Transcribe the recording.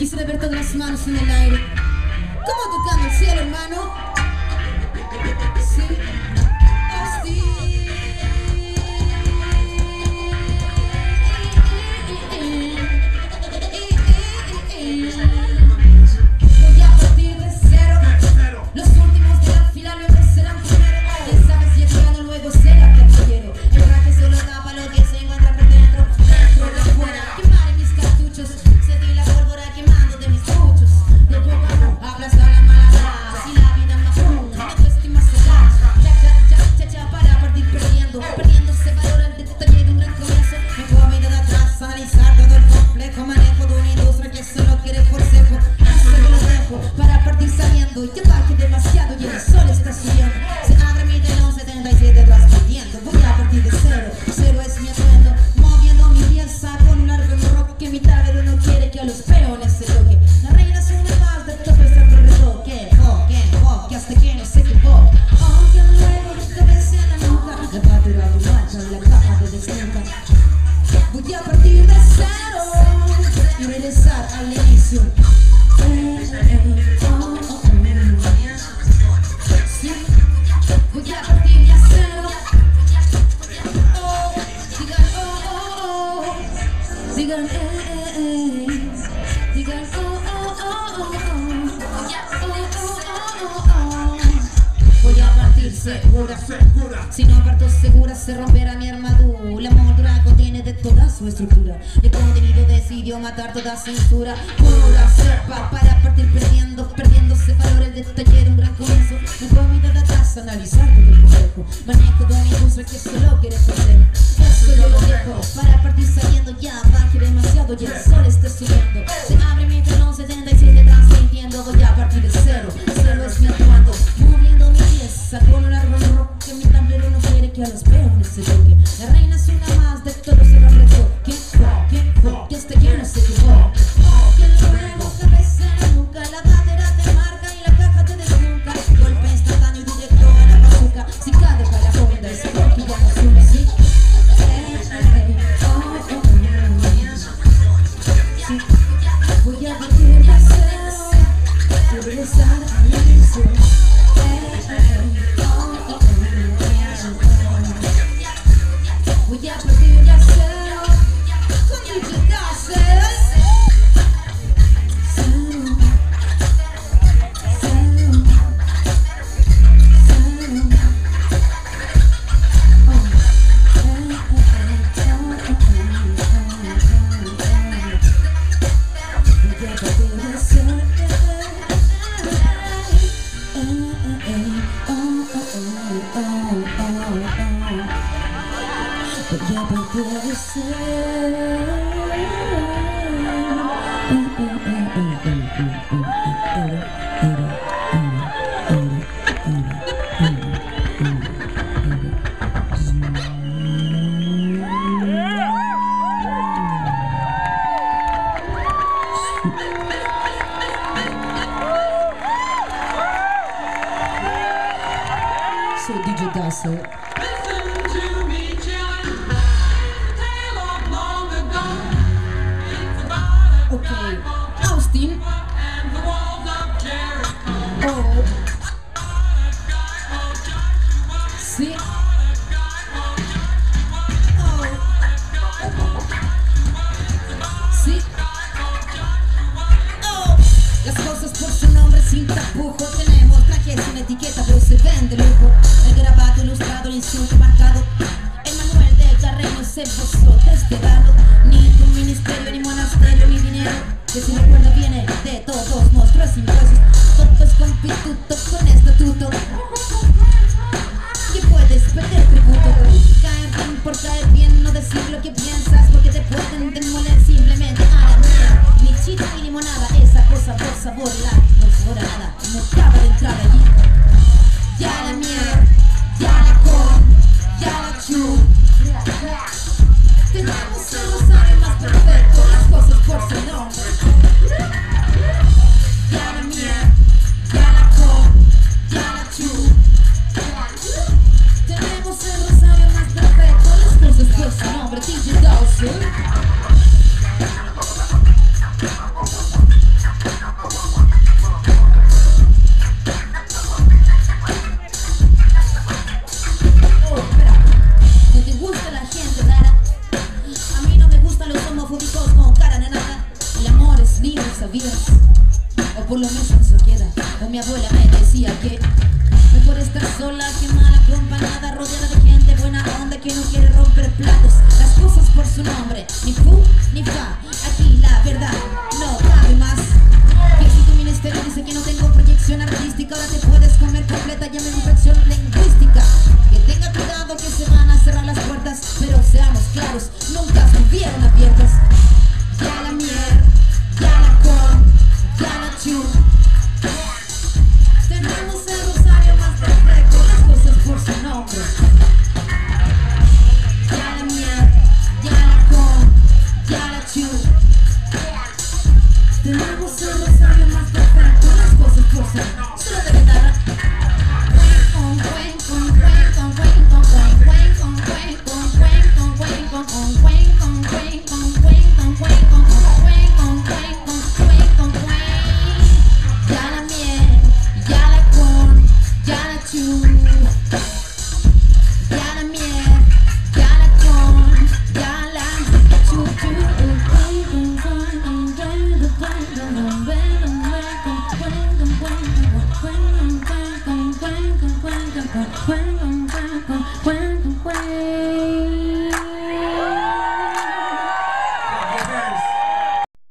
Quisiera ver todas las manos en el aire. ¿Cómo tocando el cielo, hermano? Sí. Partir segura. Si no parto segura se romperá mi armadura su estructura. El contenido decidió matar toda censura. Pura cepa para partir perdiendo Perdiéndose valor el detalle de un gran comienzo. Puedo mirar de atrás, analizar todo el complejo. Manejo de una industria que solo quiere perder. Eso yo lo dejo para partir saliendo. Ya bajé demasiado y el sol está subiendo. Se abre mi telón 77 transmitiendo. Voy a partir de cero, cero es mi atuendo. Moviendo mi pieza con un árbol rojo Que mi tablero no quiere que a los peones se toque. La reina es una Every side of me, But yeah, but they're the So did you dance? Sin tapujo Tenemos trajes sin etiqueta pero se ven de lujo. El grabato ilustrado, el insulto marcado. El manual de terreno se despegado Ni sabor sabor a nada No acaba de entrar allí Ya la ya la con, ya la chu Tenemos el rosario más perfecto Las cosas por su nombre. Ya la chu tenemos el rosario más perfecto, por su nombre. O por lo menos eso queda. O mi abuela me decía que mejor estar sola que mal acompañada, rodeada de gente buena onda que no quiere romper platos. Las cosas por su nombre, ni fu ni fa. Aquí la verdad no cabe más. Que si tu ministerio dice que no tengo proyección artística, ahora te puedes comer completa, llame infección lingüística. Que tenga cuidado que se van a cerrar las puertas, pero seamos claros,